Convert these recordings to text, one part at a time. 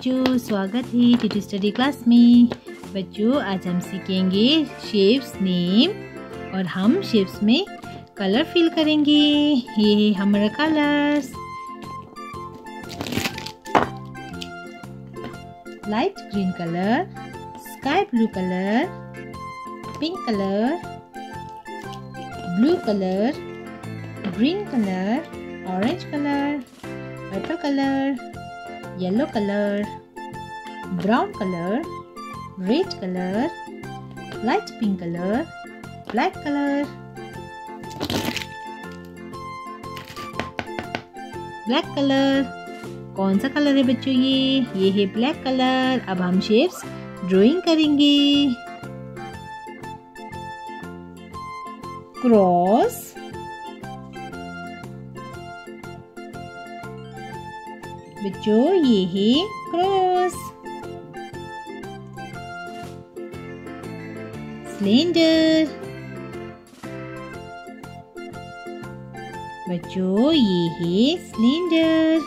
बच्चों, स्वागत है टीटी स्टडी क्लास में। बच्चों, आज हम सीखेंगे शेप्स नेम और हम शेप्स में कलर फिल करेंगे। ये है हमारा colours light green colour sky blue colour pink colour blue colour green colour orange colour purple colour yellow colour brown colour red colour light pink colour black colour black colour कौन सा colour है बच्चों ये? ये है black colour अब हम shapes drawing करेंगे. क्रॉस बच्चों, ये है क्रॉस। सिलेंडर। बच्चों, ये है सिलेंडर।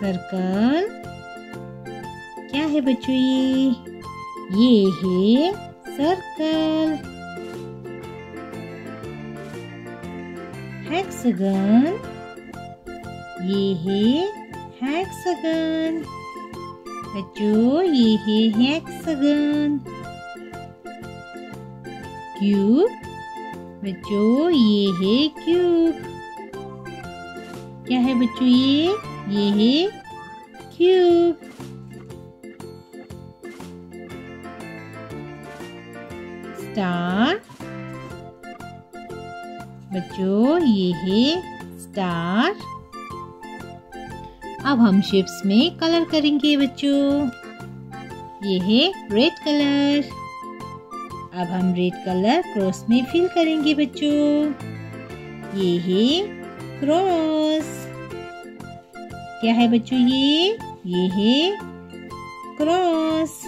सर्कल। क्या है बच्चों ये? ये है सर्कल। हेक्सागन ये है हेक्सागन बच्चों, ये है हेक्सागन क्यूब बच्चों, ये है क्यूब क्या है बच्चों ये? ये है क्यूब स्टार बच्चों, ये है स्टार अब हम शिप्स में कलर करेंगे बच्चों। ये है रेड कलर अब हम रेड कलर क्रॉस में फिल करेंगे बच्चों। ये है क्रॉस क्या है बच्चों ये? ये है क्रॉस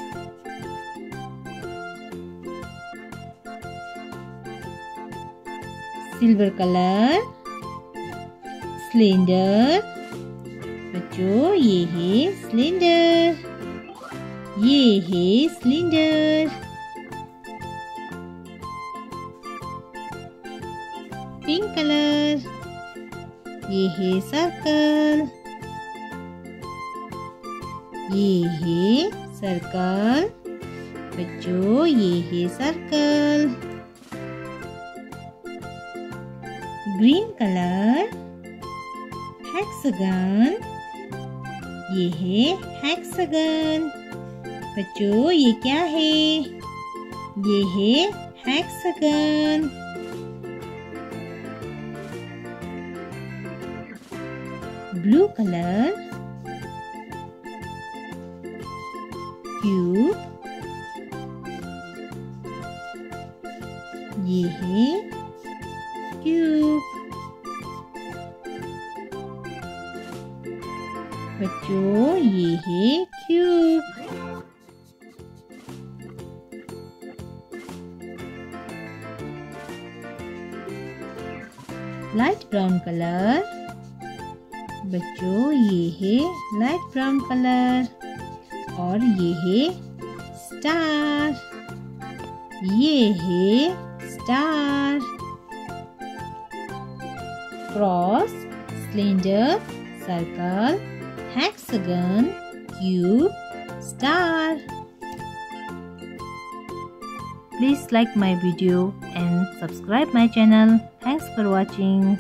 सिल्वर कलर सिलेंडर बच्चों, ये है सिलेंडर। ये है सिलेंडर। Pink colour. ये है सर्कल। ये है सर्कल। बच्चों, ये है सर्कल। Green colour. हेक्सागन ये है हेक्सागन बच्चों, ये क्या है? ये है हेक्सागन ब्लू कलर क्यूब ये है क्यूब बच्चों, ये है क्यूब लाइट ब्राउन कलर बच्चों, ये है लाइट ब्राउन कलर और ये है स्टार ये है star cross cylinder circle hexagon, cube, star. Please like my video and subscribe my channel. Thanks for watching.